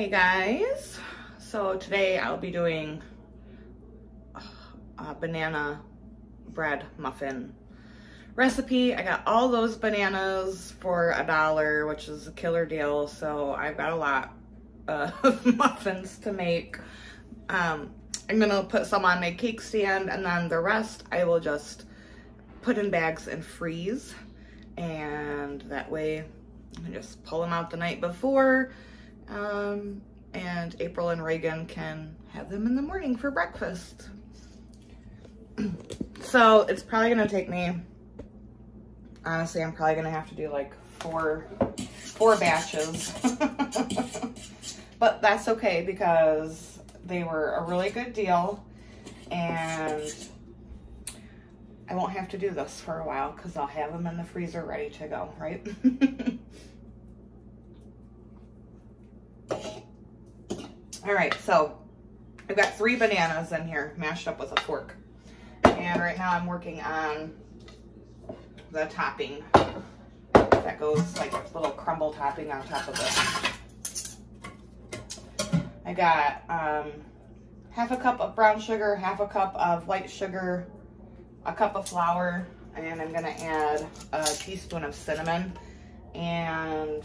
Hey guys, so today I'll be doing a banana bread muffin recipe. I got all those bananas for a dollar, which is a killer deal. So I've got a lot of muffins to make. Um, I'm gonna put some on my cake stand and then the rest I will just put in bags and freeze. And that way I just pull them out the night before. Um, and April and Reagan can have them in the morning for breakfast. so it's probably gonna take me, honestly, I'm probably gonna have to do like four, four batches. but that's okay because they were a really good deal and I won't have to do this for a while because I'll have them in the freezer ready to go, right? All right, so I've got three bananas in here mashed up with a fork. And right now I'm working on the topping that goes like a little crumble topping on top of it. I got um, half a cup of brown sugar, half a cup of white sugar, a cup of flour, and I'm gonna add a teaspoon of cinnamon. And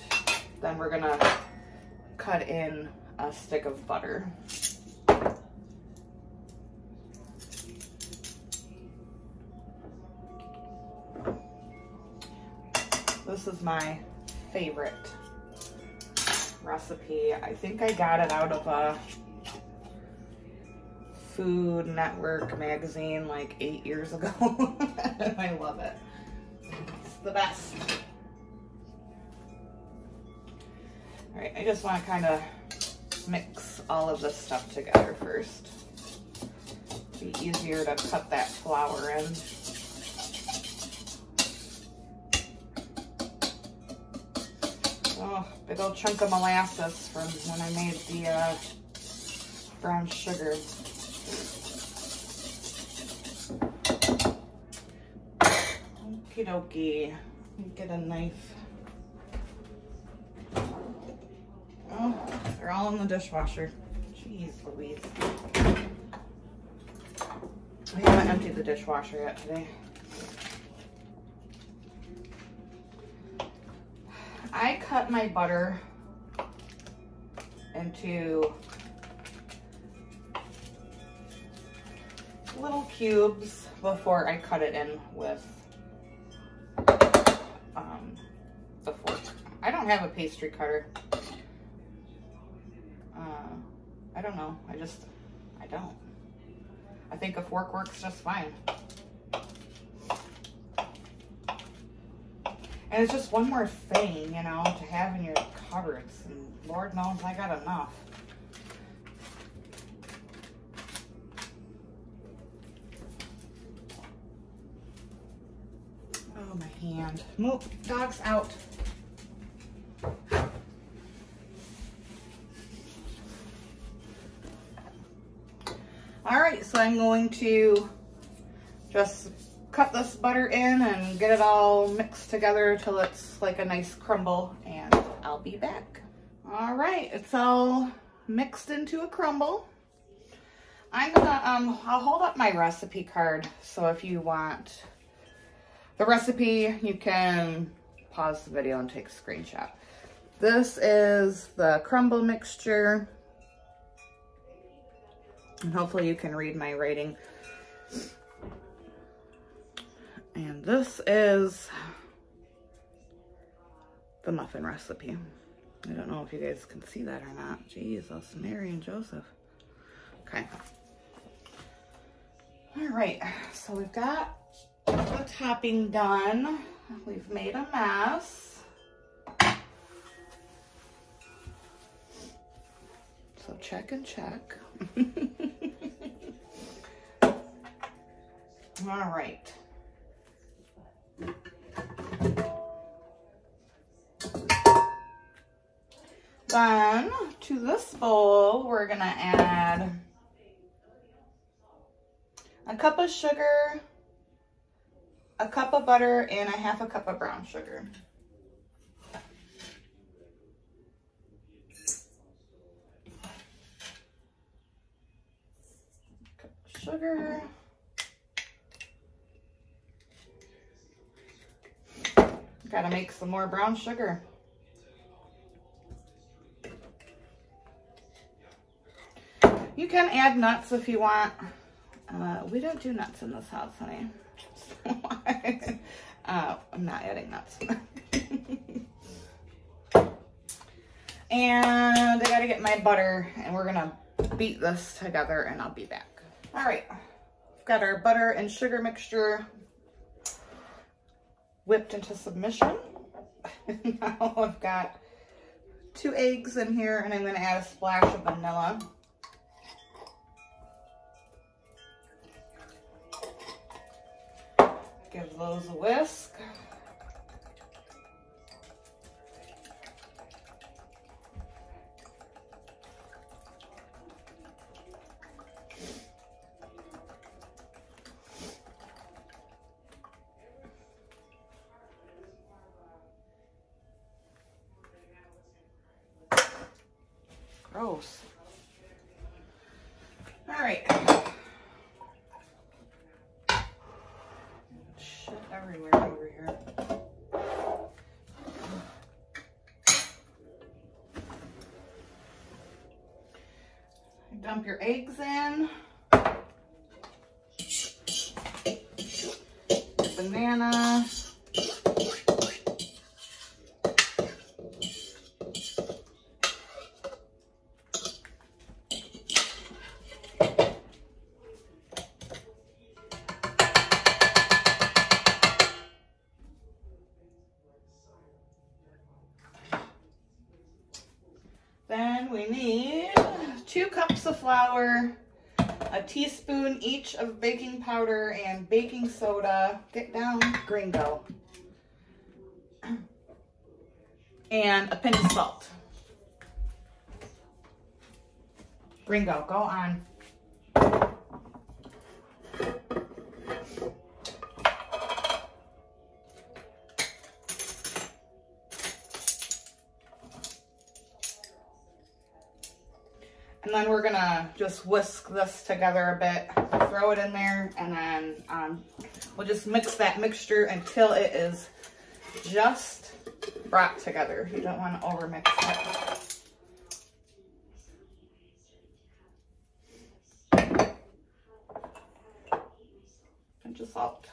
then we're gonna cut in a stick of butter. This is my favorite recipe. I think I got it out of a Food Network magazine like eight years ago. I love it. It's the best. All right, I just want to kind of mix all of this stuff together first. Be easier to cut that flour in. Oh, big old chunk of molasses from when I made the uh, brown sugar. Okie dokie. Get a knife. Oh, they're all in the dishwasher. Jeez Louise. I haven't emptied the dishwasher yet today. I cut my butter into little cubes before I cut it in with um, the fork. I don't have a pastry cutter. Uh, I don't know. I just, I don't. I think a fork works just fine. And it's just one more thing, you know, to have in your cupboards. And Lord knows I got enough. Oh, my hand. Move, dog's out. All right, so I'm going to just cut this butter in and get it all mixed together till it's like a nice crumble and I'll be back. All right, it's all mixed into a crumble. I'm gonna, um, I'll hold up my recipe card. So if you want the recipe, you can pause the video and take a screenshot. This is the crumble mixture. And hopefully you can read my writing. And this is the muffin recipe. I don't know if you guys can see that or not. Jesus, Mary and Joseph. Okay. All right, so we've got the topping done. We've made a mess. So check and check. All right. Then to this bowl, we're going to add a cup of sugar, a cup of butter, and a half a cup of brown sugar. Sugar. Gotta make some more brown sugar. You can add nuts if you want. Uh, we don't do nuts in this house, honey. uh, I'm not adding nuts. and I gotta get my butter and we're gonna beat this together and I'll be back. All right, we've got our butter and sugar mixture whipped into submission. now I've got two eggs in here and I'm gonna add a splash of vanilla. Give those a whisk. Gross. All right. Shit everywhere over here. Dump your eggs in. Banana. Of flour, a teaspoon each of baking powder and baking soda. Get down, gringo. And a pinch of salt. Gringo, go on. And then we're gonna just whisk this together a bit, throw it in there, and then um, we'll just mix that mixture until it is just brought together. You don't wanna overmix it. Pinch of salt.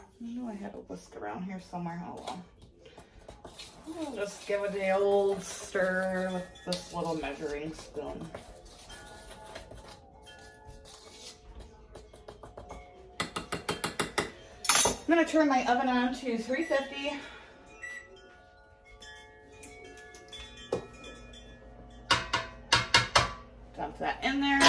I know I had a whisk around here somewhere. Oh well. Just give it the old stir with this little measuring spoon. I'm gonna turn my oven on to 350. Dump that in there.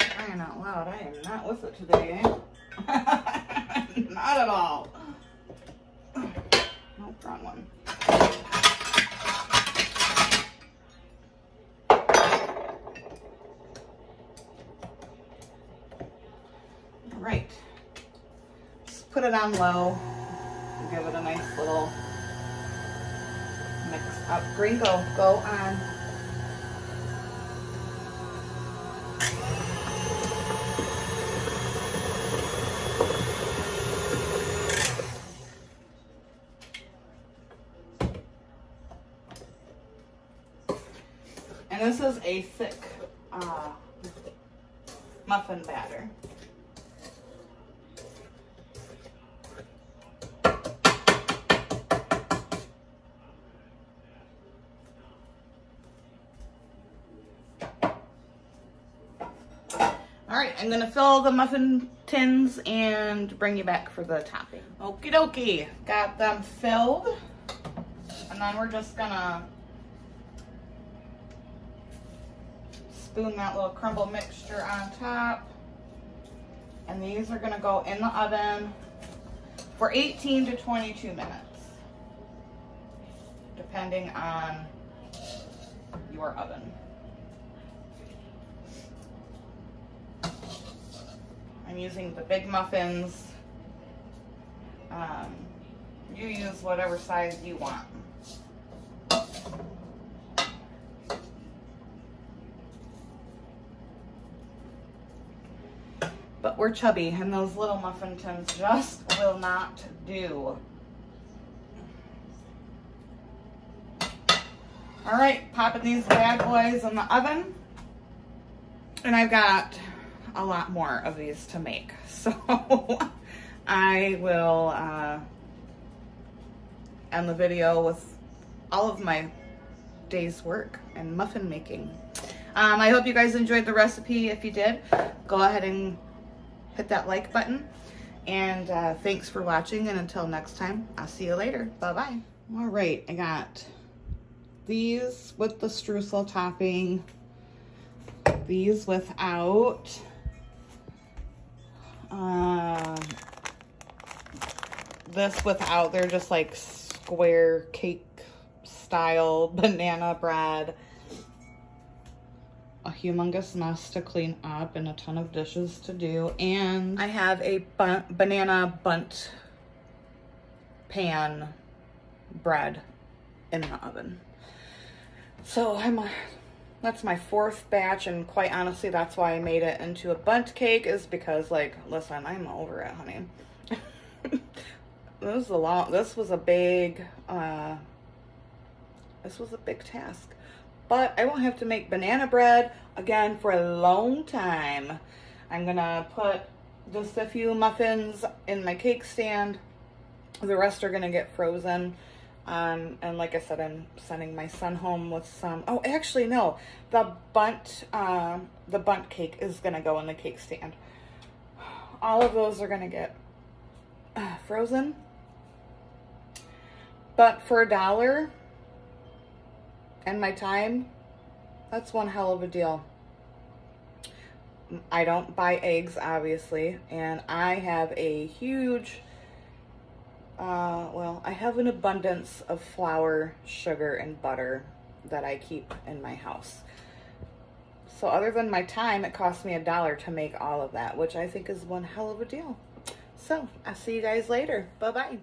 Crying out loud, I am not with it today. Eh? not at all. Oh, nope, wrong one. All right. Just put it on low. Give it a nice little mix up. Gringo, go on. And this is a thick uh, muffin batter. All right, I'm gonna fill the muffin tins and bring you back for the topping. Okie dokie, got them filled. And then we're just gonna spoon that little crumble mixture on top. And these are gonna go in the oven for 18 to 22 minutes, depending on your oven. I'm using the big muffins. Um, you use whatever size you want. But we're chubby and those little muffin tins just will not do. All right, popping these bad boys in the oven. And I've got a lot more of these to make. So I will uh, end the video with all of my day's work and muffin making. Um, I hope you guys enjoyed the recipe. If you did, go ahead and hit that like button. And uh, thanks for watching. And until next time, I'll see you later. Bye-bye. All right, I got these with the streusel topping, these without. Uh, this without, they're just like square cake style banana bread. A humongous mess to clean up and a ton of dishes to do. And I have a bun banana bundt pan bread in the oven. So I'm a, that's my fourth batch and quite honestly that's why I made it into a bundt cake is because like listen I'm over it honey. this was a long this was a big uh this was a big task. But I won't have to make banana bread again for a long time. I'm gonna put just a few muffins in my cake stand. The rest are gonna get frozen. Um, and like I said, I'm sending my son home with some, oh, actually, no, the bundt, uh, the bundt cake is to go in the cake stand. All of those are to get uh, frozen. But for a dollar and my time, that's one hell of a deal. I don't buy eggs, obviously, and I have a huge uh, well, I have an abundance of flour, sugar, and butter that I keep in my house. So other than my time, it cost me a dollar to make all of that, which I think is one hell of a deal. So I'll see you guys later. Bye-bye.